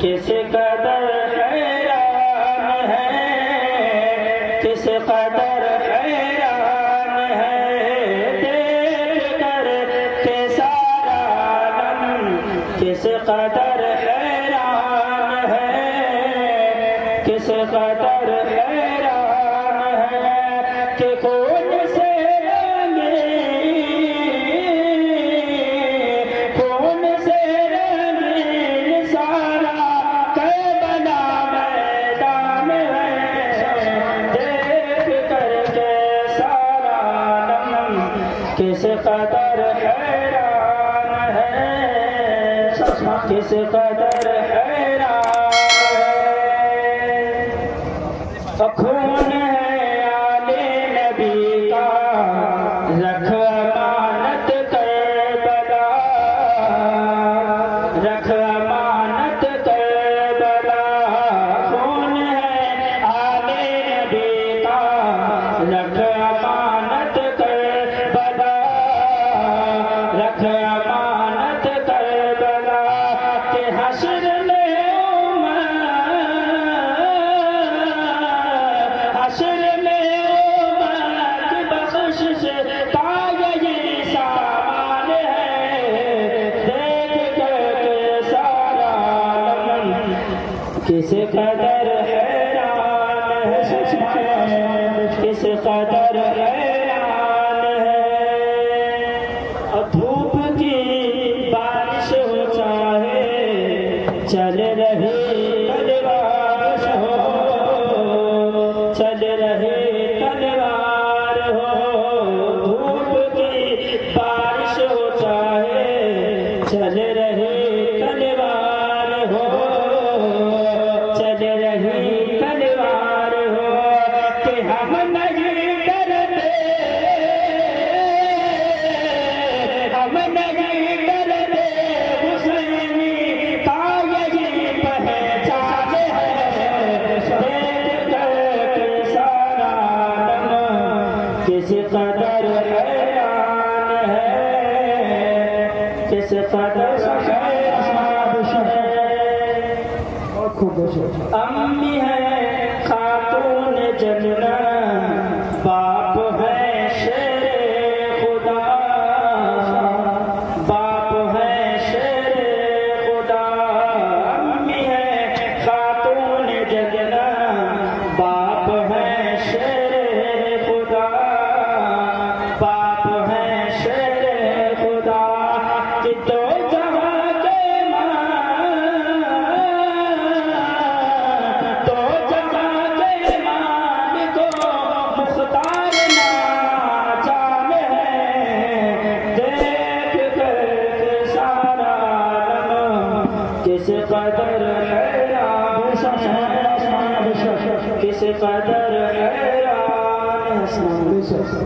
किस कदर हैरान है, किस कदर हैरान है देख के सारा किस कदर हैरान है, किस कदर है किस कदर हैरान है? किस कदर हैरान है आले नबी का रख अमानत कर बला रख अमानत कर बला खून है आले नबी का रख किस कदर हैरान है? किस कदर हैरान है? धूप की बारिश हो चाहे, चल रहे हो, चल रहे हो। धूप की बारिश हो चल रहे है अम्मी है खातून जन्ना किस कदर हैरान किस